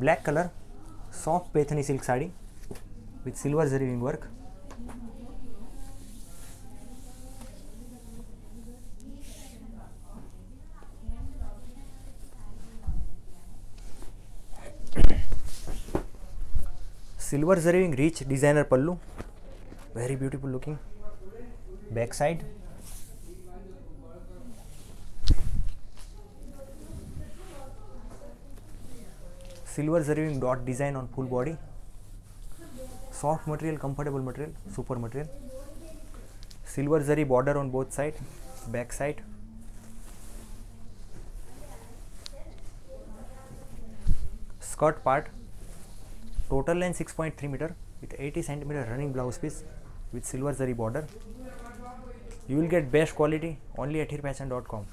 Black colour soft Paithani silk sari with silver zari weaving work silver zari weaving rich designer pallu very beautiful looking back side silver zari dot design on full body. Soft material comfortable material super material. Silver zari border on both side back side. Skirt part total length 6.3 meter with 80 centimeter running blouse piece with silver zari border. You will get best quality only at heerfashion.com